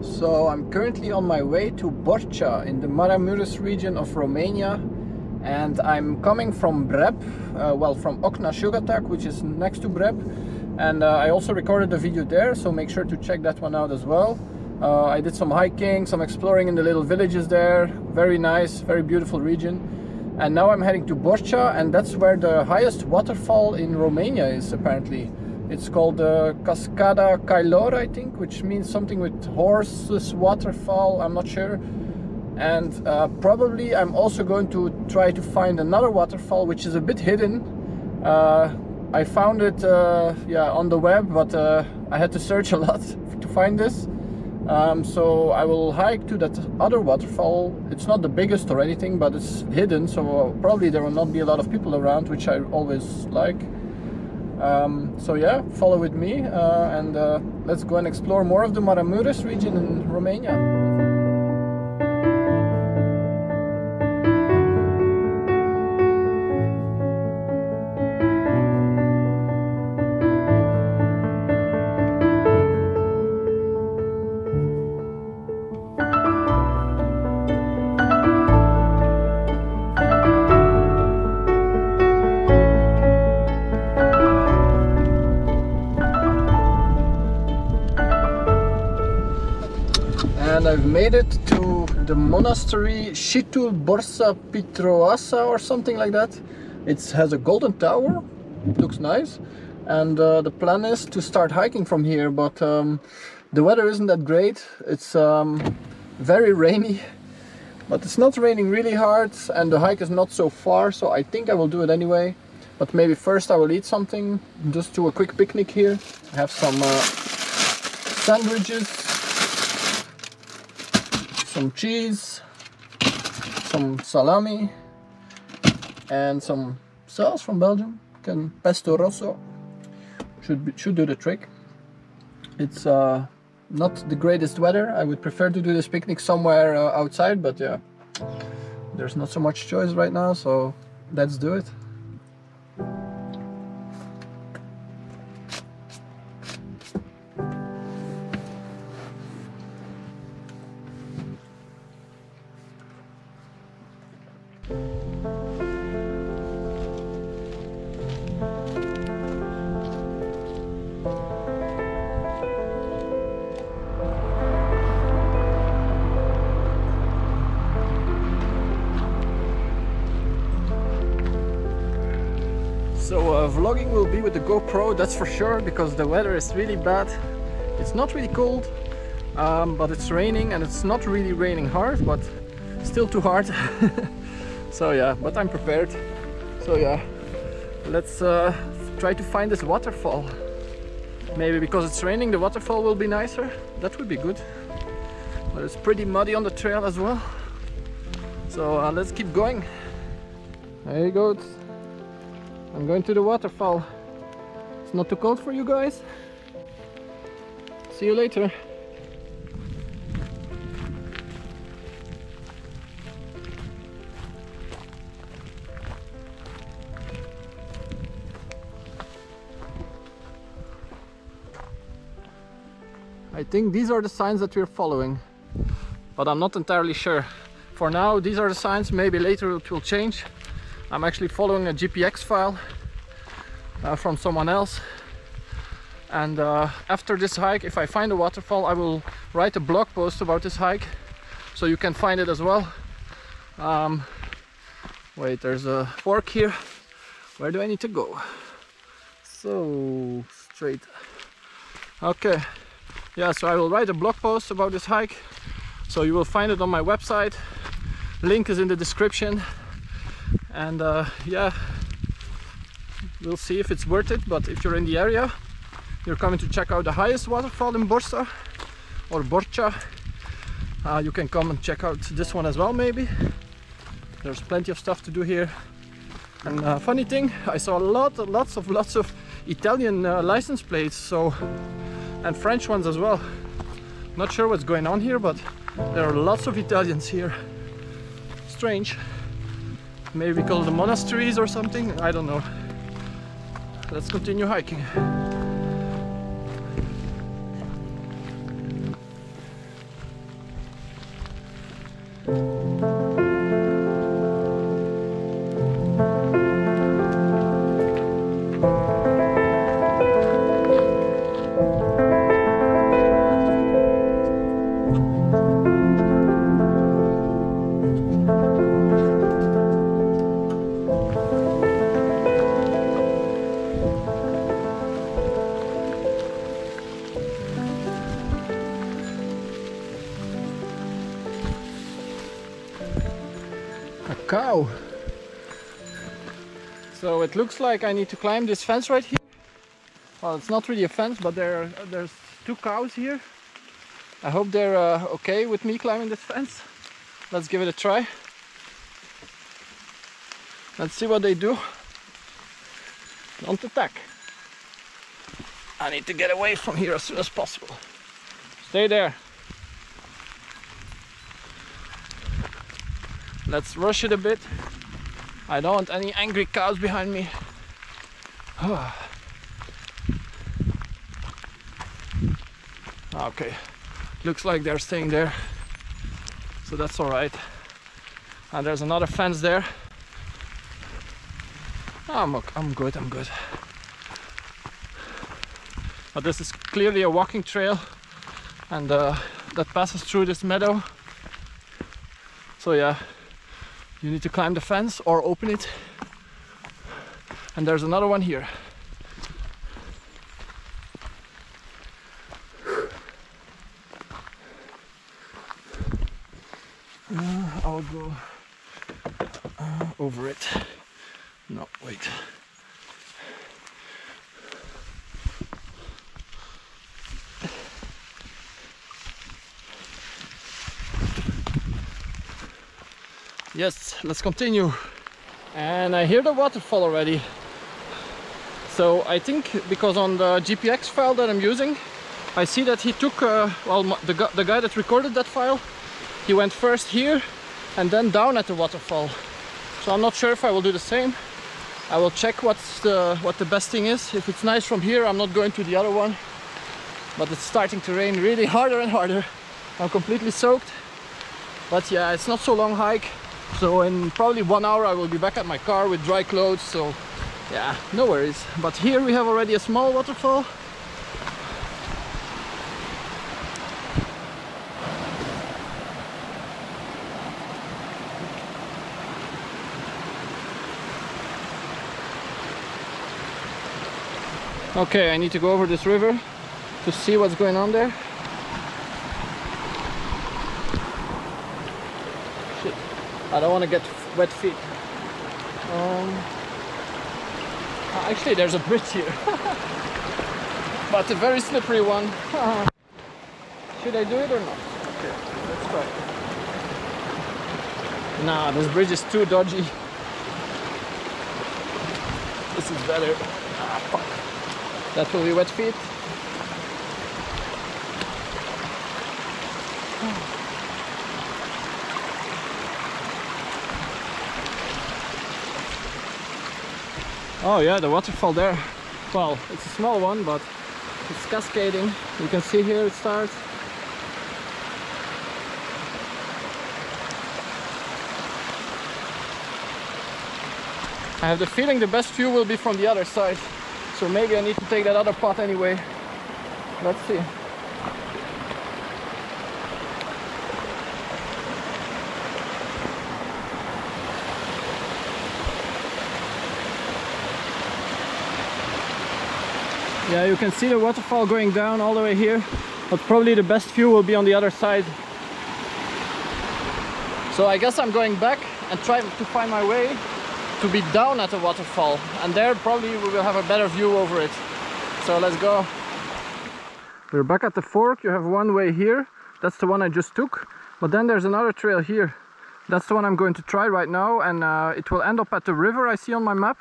So I'm currently on my way to Borșa in the Maramureș region of Romania and I'm coming from Breb, uh, well from Ocna Șugatag which is next to Breb and uh, I also recorded a video there so make sure to check that one out as well. Uh, I did some hiking, some exploring in the little villages there, very nice, very beautiful region and now I'm heading to Borșa and that's where the highest waterfall in Romania is apparently. It's called uh, Cascada Cailor, I think, which means something with horses waterfall, I'm not sure. And uh, probably I'm also going to try to find another waterfall which is a bit hidden. Uh, I found it uh, yeah, on the web, but uh, I had to search a lot to find this. Um, so I will hike to that other waterfall. It's not the biggest or anything, but it's hidden, so probably there will not be a lot of people around, which I always like. Um, so yeah, follow with me uh, and uh, let's go and explore more of the Maramureș region in Romania. Made it to the monastery Schitul Borsa Pietroasa or something like that. It has a golden tower, looks nice, and uh, the plan is to start hiking from here, but um, the weather isn't that great. It's um, very rainy, but it's not raining really hard, and the hike is not so far, so I think I will do it anyway. But maybe first I will eat something, just do a quick picnic here. I have some uh, sandwiches some cheese, some salami, and some sauce from Belgium. Can pesto rosso should be, should do the trick. It's uh, not the greatest weather. I would prefer to do this picnic somewhere uh, outside, but yeah, there's not so much choice right now, so let's do it. That's for sure, because the weather is really bad. It's not really cold, um, but it's raining and it's not really raining hard, but still too hard. so yeah, but I'm prepared. So yeah, let's uh, try to find this waterfall. Maybe because it's raining, the waterfall will be nicer. That would be good. But it's pretty muddy on the trail as well. So uh, let's keep going. There you go. I'm going to the waterfall. It's not too cold for you guys. See you later. I think these are the signs that we're following, but I'm not entirely sure. For now, these are the signs, maybe later it will change. I'm actually following a GPX file uh, from someone else. And uh, after this hike, if I find a waterfall, I will write a blog post about this hike, so you can find it as well. Um, wait, there's a fork here. Where do I need to go? So, straight. Okay, yeah, so I will write a blog post about this hike. So you will find it on my website. Link is in the description and uh, yeah we'll see if it's worth it but if you're in the area you're coming to check out the highest waterfall in Borsa or Borcha uh, you can come and check out this one as well maybe. There's plenty of stuff to do here. And uh, funny thing I saw a lot lots of lots of Italian uh, license plates so and French ones as well. Not sure what's going on here but there are lots of Italians here. Strange. Maybe called the monasteries or something I don't know let's continue hiking.。It looks like I need to climb this fence right here. Well, it's not really a fence, but there there's two cows here. I hope they're uh, okay with me climbing this fence. Let's give it a try. Let's see what they do. Don't attack. I need to get away from here as soon as possible. Stay there. Let's rush it a bit. I don't want any angry cows behind me. okay, looks like they're staying there, so that's all right. And there's another fence there. I'm, I'm good, I'm good. But this is clearly a walking trail and uh, that passes through this meadow. So yeah, you need to climb the fence or open it. And there's another one here. Uh, I'll go uh, over it. No, wait. Yes, let's continue. And I hear the waterfall already. So I think because on the GPX file that I'm using, I see that he took, uh, well, the, the guy that recorded that file, he went first here and then down at the waterfall. So I'm not sure if I will do the same. I will check what's the, what the best thing is. If it's nice from here, I'm not going to the other one. But it's starting to rain really harder and harder. I'm completely soaked. But yeah, it's not so long hike. So in probably one hour I will be back at my car with dry clothes, so yeah, no worries. But here we have already a small waterfall. Okay, I need to go over this river to see what's going on there. I don't want to get wet feet. Um, actually, there's a bridge here, but a very slippery one. Should I do it or not? Okay, let's try. Nah, this bridge is too dodgy. This is better. Ah, fuck. That will be wet feet. Oh yeah, the waterfall there. Well, it's a small one, but it's cascading. You can see here it starts. I have the feeling the best view will be from the other side. So maybe I need to take that other path anyway. Let's see. Yeah, you can see the waterfall going down all the way here, but probably the best view will be on the other side. So I guess I'm going back and try to find my way to be down at the waterfall and there probably we will have a better view over it. So let's go. We're back at the fork, you have one way here, that's the one I just took, but then there's another trail here. That's the one I'm going to try right now and uh, it will end up at the river I see on my map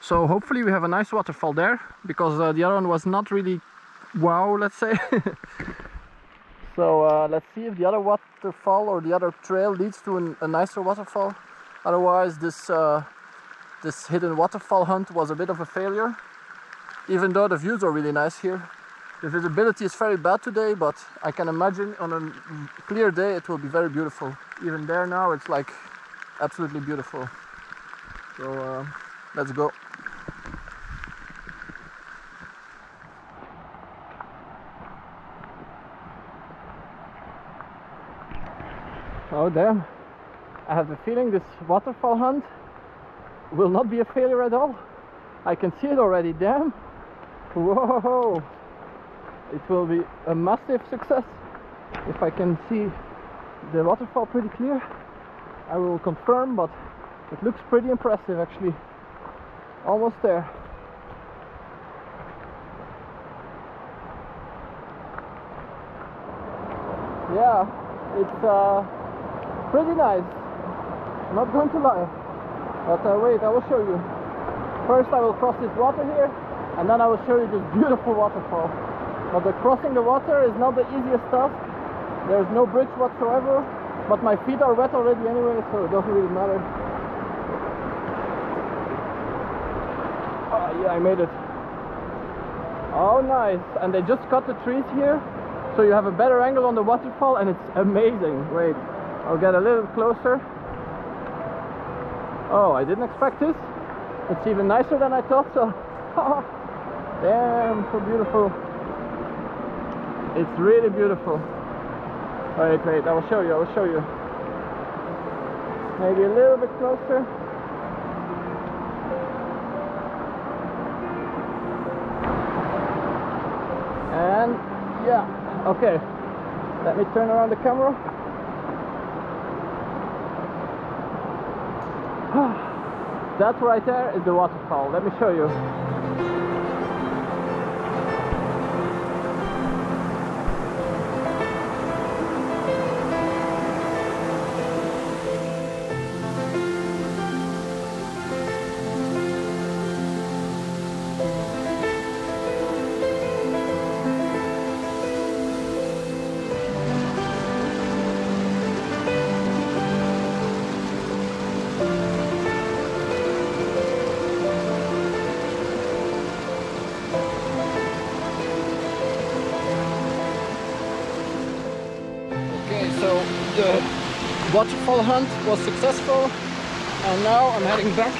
so hopefully we have a nice waterfall there because uh, the other one was not really wow let's say. So uh, let's see if the other waterfall or the other trail leads to an, a nicer waterfall. Otherwise this uh, this hidden waterfall hunt was a bit of a failure. Even though the views are really nice here. The visibility is very bad today but I can imagine on a clear day it will be very beautiful. Even there now it's like absolutely beautiful. So uh, let's go Oh damn. I have the feeling this waterfall hunt will not be a failure at all. I can see it already, damn. Whoa! It will be a massive success. If I can see the waterfall pretty clear, I will confirm, but It looks pretty impressive actually. Almost there. Yeah, it's uh, pretty nice. Not going to lie. But uh, wait, I will show you. First I will cross this water here and then I will show you this beautiful waterfall. But the crossing the water is not the easiest task. There's no bridge whatsoever, but my feet are wet already anyway, so it doesn't really matter. Oh yeah, I made it. Oh nice, and they just cut the trees here, so you have a better angle on the waterfall and it's amazing. Wait, I'll get a little closer. Oh, I didn't expect this. It's even nicer than I thought, so... Damn, so beautiful. It's really beautiful. Wait, wait, I will show you, I will show you. Maybe a little bit closer. And yeah, okay. Let me turn around the camera. That right there is the waterfall. Let me show you. Hunt was successful and now I'm heading back.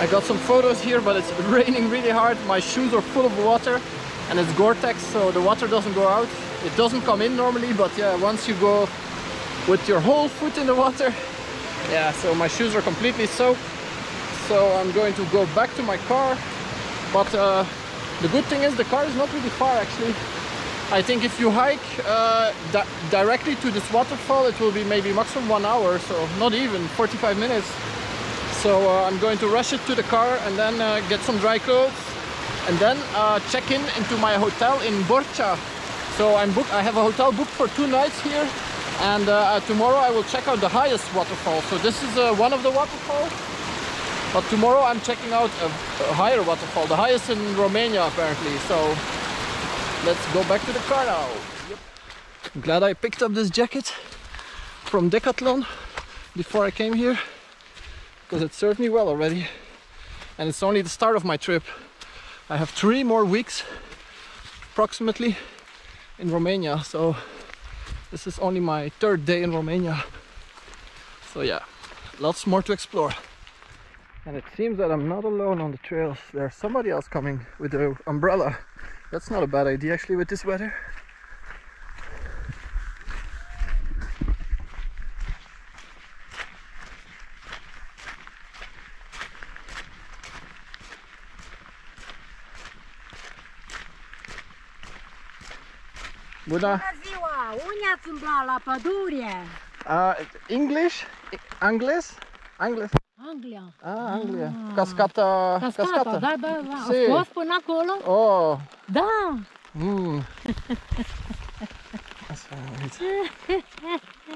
I got some photos here but it's raining really hard. My shoes are full of water and it's Gore-Tex so the water doesn't go out. It doesn't come in normally but yeah once you go with your whole foot in the water yeah so my shoes are completely soaked so I'm going to go back to my car but uh, the good thing is the car is not really far actually I think if you hike uh, di directly to this waterfall, it will be maybe maximum one hour, so not even 45 minutes. So uh, I'm going to rush it to the car and then uh, get some dry clothes and then uh, check in into my hotel in Borșa. So I'm book I have a hotel booked for two nights here and uh, tomorrow I will check out the highest waterfall. So this is uh, one of the waterfalls. But tomorrow I'm checking out a, a higher waterfall, the highest in Romania apparently. So let's go back to the car now. Yep. I'm glad I picked up this jacket from Decathlon before I came here because it served me well already and it's only the start of my trip. I have three more weeks approximately in Romania so this is only my third day in Romania so yeah lots more to explore and it seems that I'm not alone on the trails there's somebody else coming with an umbrella that's not a bad idea actually with this weather. Bună! Bună ziua! Unde ați umblat la pădure? Uh, English? Angles? Angles? Anglia. Ah, Anglia. Cascata. Cascata, da, da, da. Sì. Ați fost până acolo? Oh. Da. Mm. That's alright.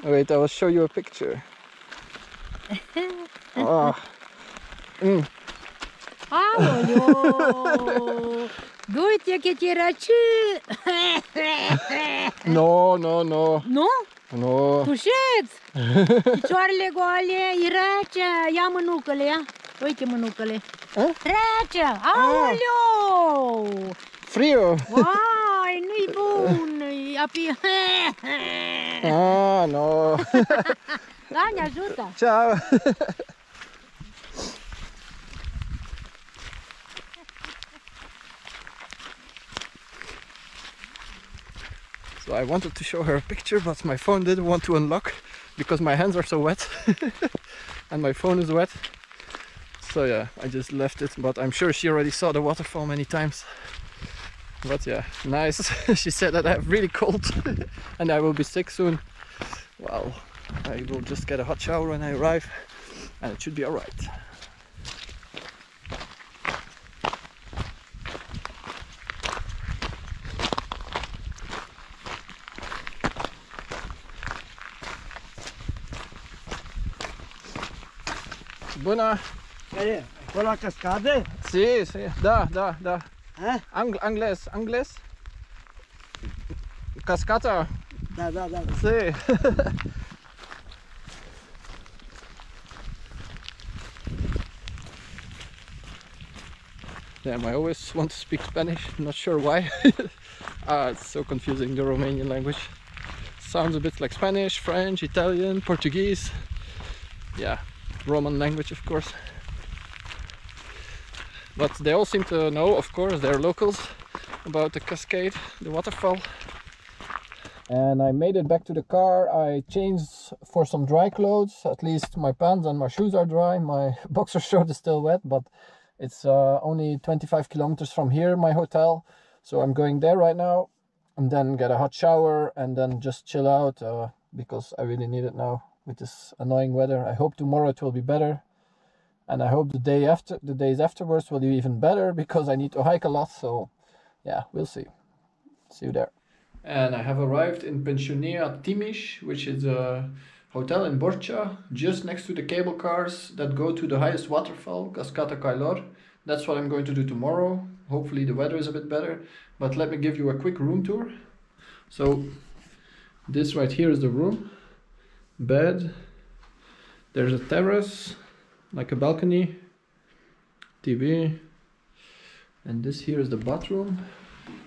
Wait, I will show you a picture. Oh. Mm. Aoleu! Du-te că te răci! No, no, no, Nu? no. Tușeți! Picioarele goale, e rece! Ia mânucăle, ia! Uite mânucăle! Eh? Rece! Aoleu! Frio. Vai, nu-i bun! E api... Ah, no. Da, ne ajută! Ciao. So I wanted to show her a picture, but my phone didn't want to unlock because my hands are so wet and my phone is wet. So yeah, I just left it, but I'm sure she already saw the waterfall many times. But yeah, nice. she said that I'm really cold and I will be sick soon. Well, I will just get a hot shower when I arrive and it should be all right. Buona. Qual Quella a cascade? Sì, sì, da, da, da. Eh? Ang Angles, Angles. Cascata, Da, da, da. sì. Damn, I always want to speak Spanish, I'm not sure why. ah, it's so confusing, the Romanian language. Sounds a bit like Spanish, French, Italian, Portuguese. Yeah, Roman language, of course. But they all seem to know, of course, they're locals, about the cascade, the waterfall. And I made it back to the car. I changed for some dry clothes. At least my pants and my shoes are dry. My boxer short is still wet, but it's uh, only 25 kilometers from here, my hotel. So I'm going there right now and then get a hot shower and then just chill out uh, because I really need it now with this annoying weather. I hope tomorrow it will be better. And I hope the day after the days afterwards will be even better because I need to hike a lot. So yeah, we'll see. See you there. And I have arrived in Pensionea Timiș, which is a hotel in Borșa, just next to the cable cars that go to the highest waterfall, Cascada Cailor. That's what I'm going to do tomorrow. Hopefully the weather is a bit better. But let me give you a quick room tour. So this right here is the room. Bed. There's a terrace, like a balcony. TV. And this here is the bathroom.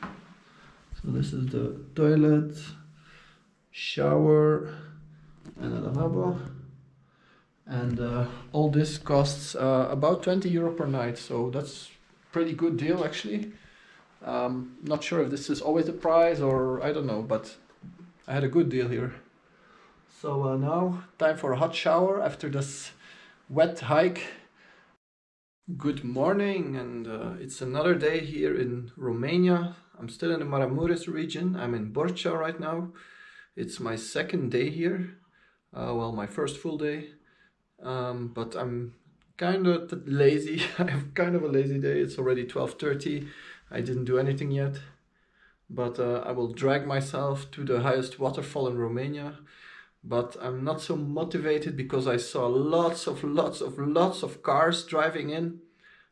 So this is the toilet, shower, and a lavabo. And uh, all this costs uh, about 20 euro per night, so that's pretty good deal actually. Um, not sure if this is always the price or I don't know, but I had a good deal here. So uh, now time for a hot shower after this wet hike. Good morning, and uh, it's another day here in Romania. I'm still in the Maramureş region. I'm in Borșa right now. It's my second day here. Uh, well, my first full day. Um, but I'm kind of lazy. I have kind of a lazy day. It's already 12:30. I didn't do anything yet. But uh, I will drag myself to the highest waterfall in Romania. But I'm not so motivated because I saw lots of lots of lots of cars driving in.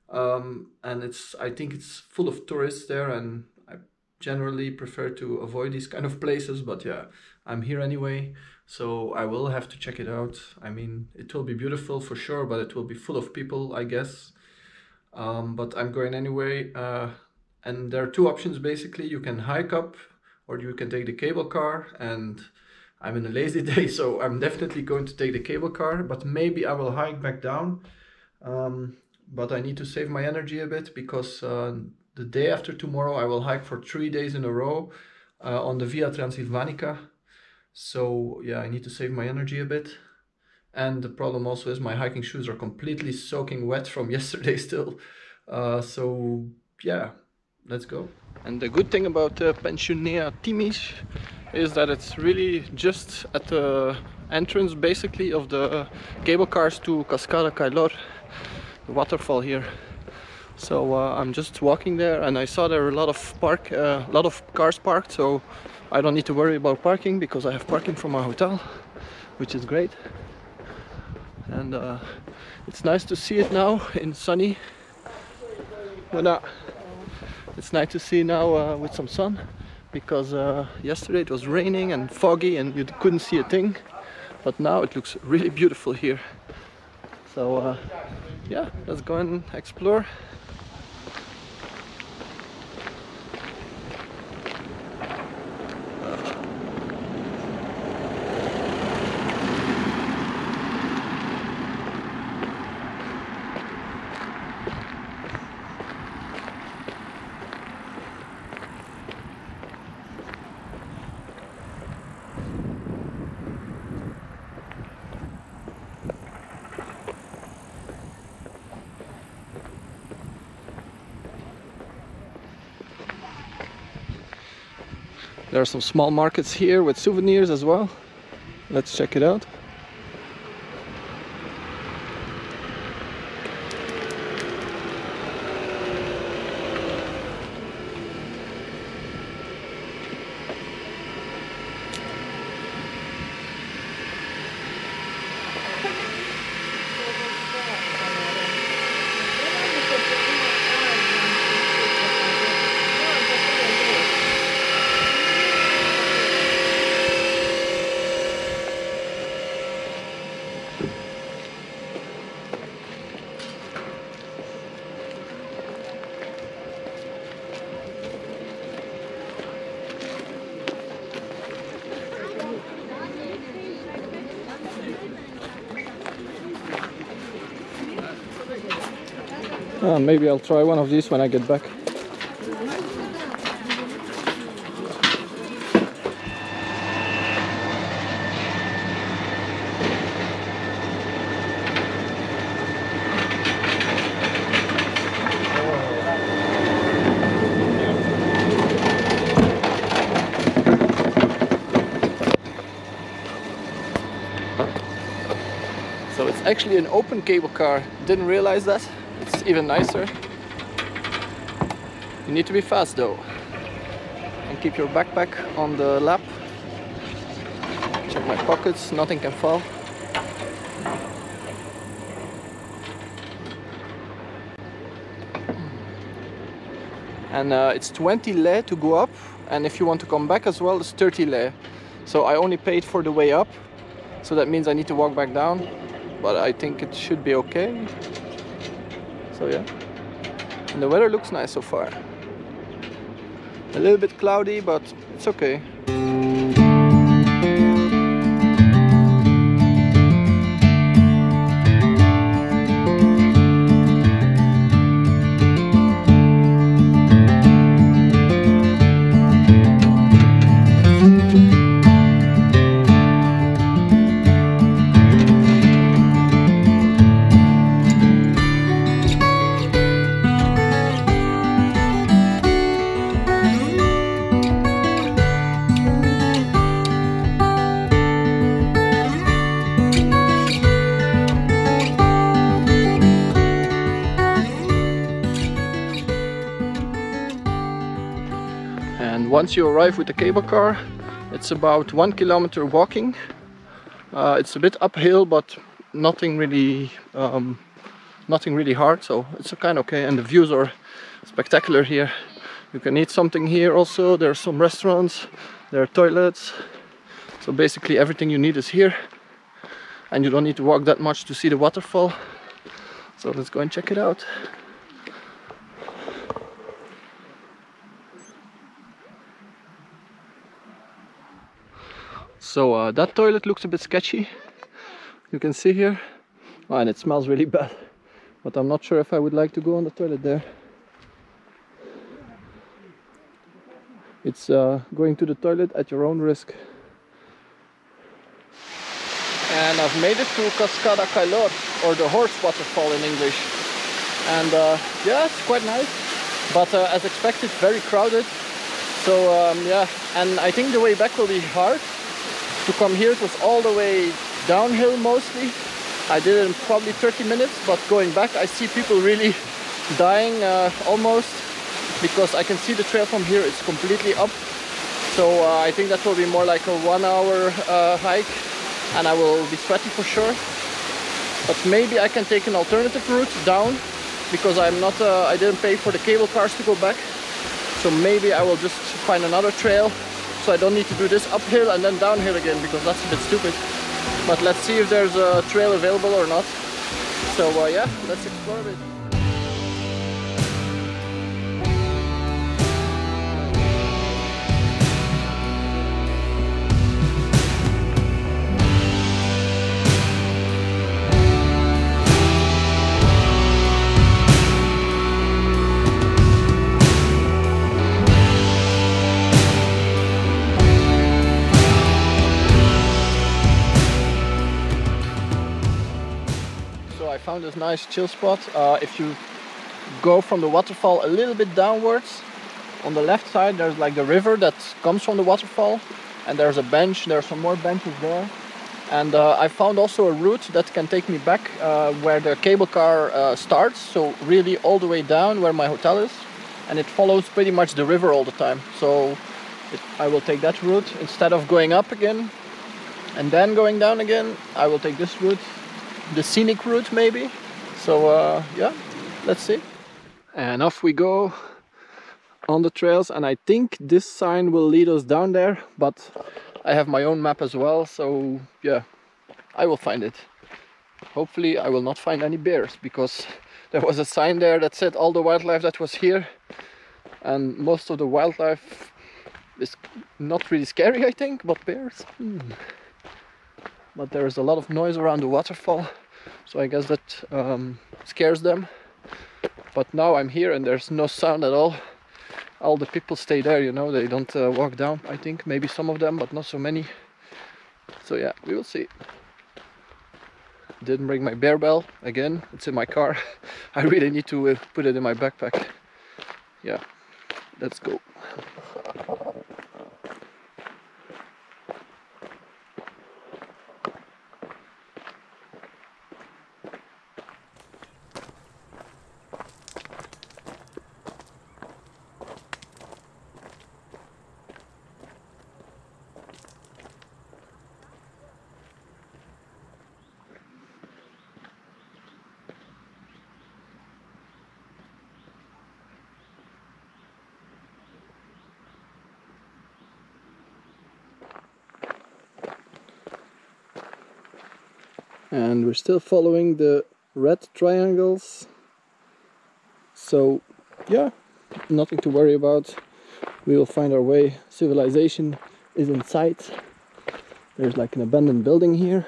Um, and it's I think it's full of tourists there and I generally prefer to avoid these kind of places but yeah I'm here anyway. So I will have to check it out. I mean it will be beautiful for sure but it will be full of people I guess. Um, but I'm going anyway uh, and there are two options basically. You can hike up or you can take the cable car and I'm in a lazy day so I'm definitely going to take the cable car but maybe I will hike back down um, but I need to save my energy a bit because uh, the day after tomorrow I will hike for three days in a row uh, on the Via Transilvanica. So yeah, I need to save my energy a bit. And the problem also is my hiking shoes are completely soaking wet from yesterday still. Uh, so yeah, let's go. And the good thing about uh, Pensionea Timiș is that it's really just at the entrance basically of the cable cars to Cascada Cailor, the waterfall here. So uh, I'm just walking there and I saw there are a lot of park, a uh, lot of cars parked so I don't need to worry about parking because I have parking from my hotel which is great and uh, it's nice to see it now in sunny uh, it's nice to see now uh, with some sun because uh, yesterday it was raining and foggy and you couldn't see a thing but now it looks really beautiful here. So uh, yeah let's go and explore There are some small markets here with souvenirs as well. Let's check it out. Maybe I'll try one of these when I get back. So it's actually an open cable car. Didn't realize that. Even nicer. You need to be fast though. And keep your backpack on the lap. Check my pockets, nothing can fall. And uh, it's 20 lei to go up, and if you want to come back as well, it's 30 lei. So I only paid for the way up, so that means I need to walk back down but I think it should be okay. So yeah, and the weather looks nice so far. A little bit cloudy, but it's okay. Once you arrive with the cable car, it's about one kilometer walking. Uh, it's a bit uphill, but nothing really, um, nothing really hard. So it's a kind of okay, and the views are spectacular here. You can eat something here also. There are some restaurants, there are toilets. So basically everything you need is here, and you don't need to walk that much to see the waterfall. So let's go and check it out. So uh, that toilet looks a bit sketchy. You can see here. Oh, and it smells really bad. But I'm not sure if I would like to go on the toilet there. It's uh, going to the toilet at your own risk. And I've made it to Cascada Cailor, or the horse waterfall in English. And uh, yeah, it's quite nice. But uh, as expected, very crowded. So um, yeah, and I think the way back will be hard to come here it was all the way downhill mostly. I did it in probably 30 minutes but going back I see people really dying uh, almost because I can see the trail from here it's completely up. So uh, I think that will be more like a one hour uh, hike and I will be sweaty for sure. But maybe I can take an alternative route down because I'm not uh, I didn't pay for the cable cars to go back. So maybe I will just find another trail so I don't need to do this uphill and then downhill again because that's a bit stupid. But let's see if there's a trail available or not. So uh, yeah let's explore a found this nice chill spot. Uh, if you go from the waterfall a little bit downwards, on the left side there's like the river that comes from the waterfall and there's a bench, there are some more benches there. And uh, I found also a route that can take me back uh, where the cable car uh, starts, so really all the way down where my hotel is. And it follows pretty much the river all the time. So it, I will take that route instead of going up again and then going down again. I will take this route the scenic route maybe. So uh, yeah let's see. And off we go on the trails and I think this sign will lead us down there but I have my own map as well so yeah I will find it. Hopefully I will not find any bears because there was a sign there that said all the wildlife that was here and most of the wildlife is not really scary I think but bears hmm but there is a lot of noise around the waterfall so I guess that um, scares them. But now I'm here and there's no sound at all. All the people stay there you know they don't uh, walk down I think maybe some of them but not so many. So yeah we will see. Didn't bring my bear bell again it's in my car. I really need to uh, put it in my backpack. Yeah let's go and we're still following the red triangles. So yeah nothing to worry about. We will find our way. Civilization is in sight. There's like an abandoned building here.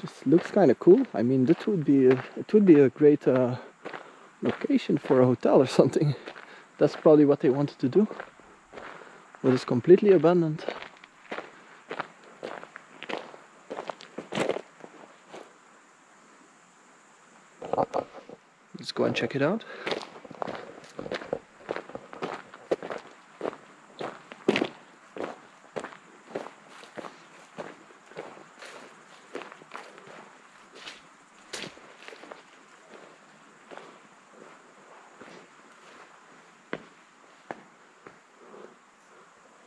Just looks kind of cool. I mean this would be a, it would be a great uh, location for a hotel or something. That's probably what they wanted to do. But it's completely abandoned Let's go and check it out.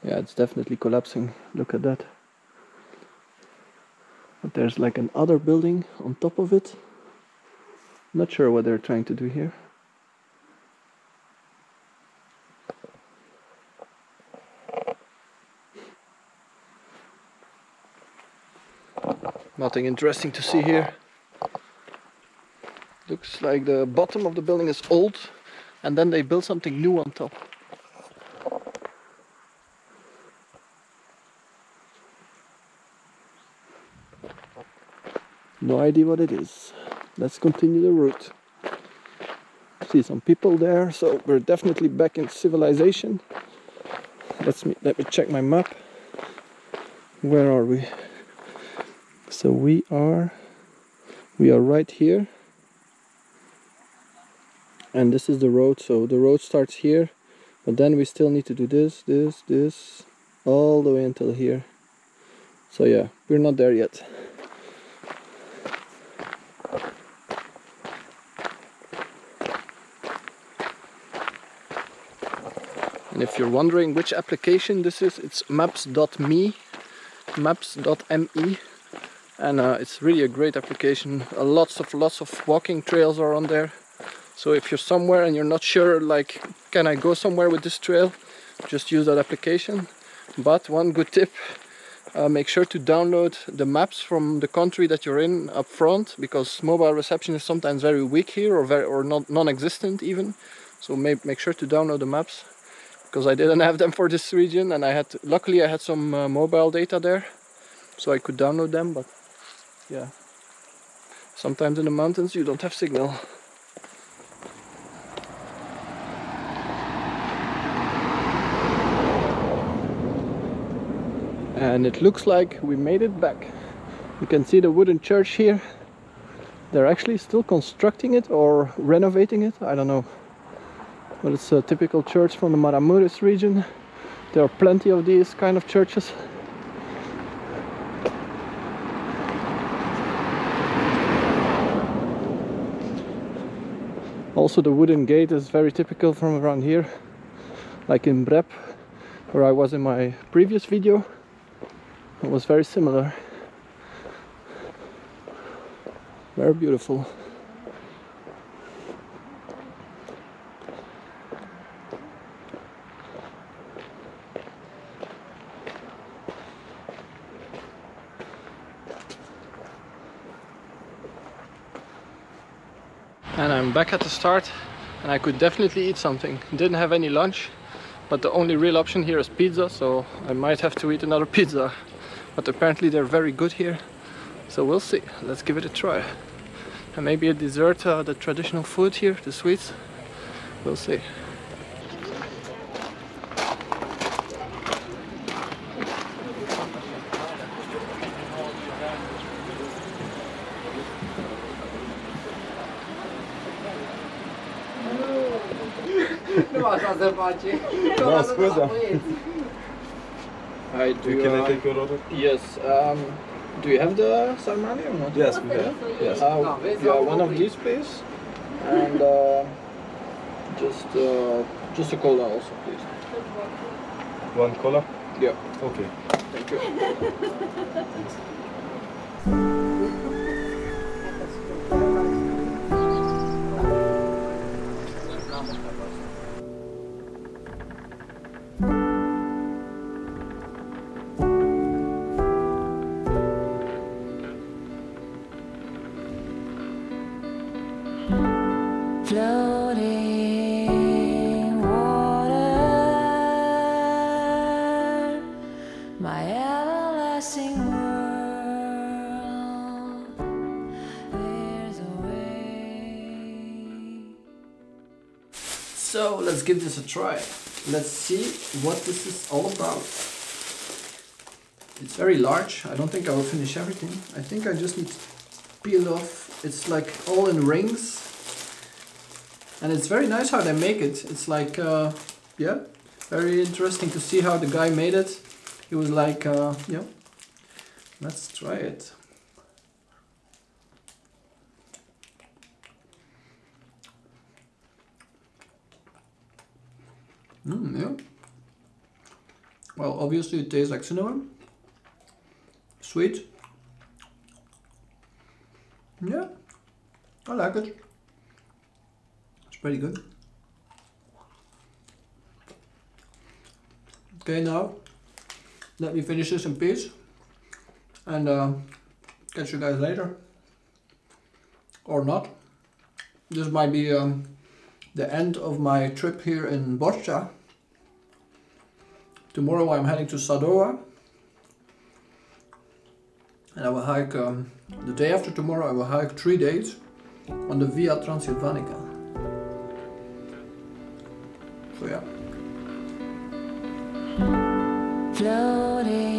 Yeah, it's definitely collapsing. Look at that. But there's like an other building on top of it. Not sure what they're trying to do here. Nothing interesting to see here. Looks like the bottom of the building is old and then they built something new on top. No idea what it is let's continue the route. See some people there. So we're definitely back in civilization. Let's me let me check my map. Where are we? So we are we are right here. And this is the road. So the road starts here but then we still need to do this this this all the way until here. So yeah we're not there yet if you're wondering which application this is, it's maps.me, maps.me, and uh, it's really a great application. Uh, lots of lots of walking trails are on there. So if you're somewhere and you're not sure, like, can I go somewhere with this trail, just use that application. But one good tip, uh, make sure to download the maps from the country that you're in up front, because mobile reception is sometimes very weak here or very or not non-existent even. So make make sure to download the maps because I didn't have them for this region and I had to, luckily I had some uh, mobile data there so I could download them but yeah. Sometimes in the mountains you don't have signal. And it looks like we made it back. You can see the wooden church here. They're actually still constructing it or renovating it I don't know but it's a typical church from the Maramureş region. There are plenty of these kind of churches. Also the wooden gate is very typical from around here, like in Breb, where I was in my previous video. It was very similar. Very beautiful. And I'm back at the start and I could definitely eat something didn't have any lunch but the only real option here is pizza so I might have to eat another pizza but apparently they're very good here so we'll see let's give it a try and maybe a dessert, uh, the traditional food here, the sweets. We'll see. Face. Da, scuza. Hi, do Can I take your order? Yes. Um, do you have the sarmani or not? Yes, we have. Yes. Uh, yeah, one of these, please, and uh, just uh, just a cola also, please. One cola? Yeah. Okay. Thank you. So let's give this a try. Let's see what this is all about. It's very large. I don't think I will finish everything. I think I just need to peel off. It's like all in rings. And it's very nice how they make it. It's like, uh, yeah, very interesting to see how the guy made it. He was like, uh, yeah, let's try it. Yeah. Well, obviously it tastes like cinnamon. Sweet. Yeah, I like it. It's pretty good. Okay, now let me finish this in peace and uh, catch you guys later. Or not. This might be um, the end of my trip here in Borșa. Tomorrow I'm heading to Sadoa. And I will hike, um, the day after tomorrow I will hike three days on the Via Transilvanica. So yeah. Floating